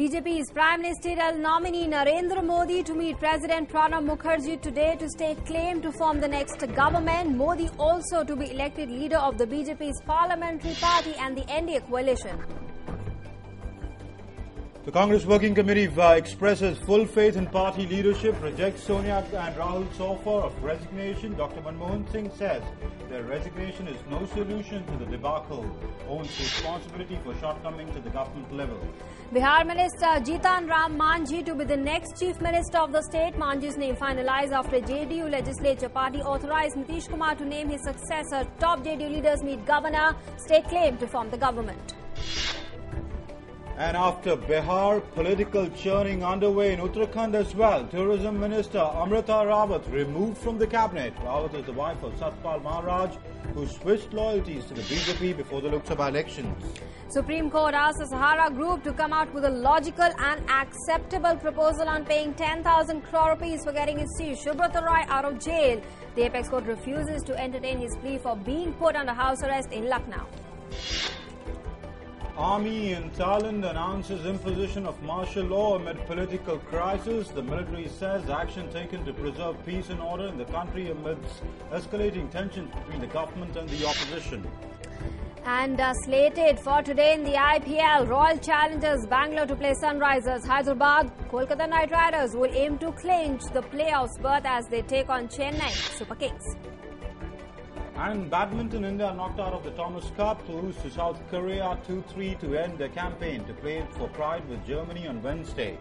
BJP's Prime Ministerial nominee Narendra Modi to meet President Pranab Mukherjee today to stake claim to form the next government. Modi also to be elected leader of the BJP's parliamentary party and the NDA coalition. The Congress Working Committee uh, expresses full faith in party leadership, rejects Sonia and Rahul's offer of resignation. Dr. Manmohan Singh says their resignation is no solution to the debacle, owns responsibility for shortcomings at the government level. Bihar Minister Jitan Ram Manjhi to be the next Chief Minister of the state. Manjhi's name finalized after JDU legislature party authorized Nitish Kumar to name his successor. Top JDU leaders meet governor, state claim to form the government. And after Bihar, political churning underway in Uttarakhand as well. Tourism Minister Amrita Rawat removed from the cabinet. Rawat is the wife of Satpal Maharaj, who switched loyalties to the BJP before the Lok Sabha elections. Supreme Court asked the Sahara Group to come out with a logical and acceptable proposal on paying 10,000 crore rupees for getting his CEO Subrata Roy out of jail. The apex court refuses to entertain his plea for being put under house arrest in Lucknow. Army in Thailand announces imposition of martial law amid political crisis. The military says action taken to preserve peace and order in the country amidst escalating tensions between the government and the opposition. And uh, slated for today in the IPL, Royal Challengers Bangalore to play Sunrisers Hyderabad. Kolkata Knight Riders will aim to clinch the playoffs berth as they take on Chennai Super Kings. And badminton, India knocked out of the Thomas Cup to lose to South Korea 2-3 to end their campaign to play for pride with Germany on Wednesday.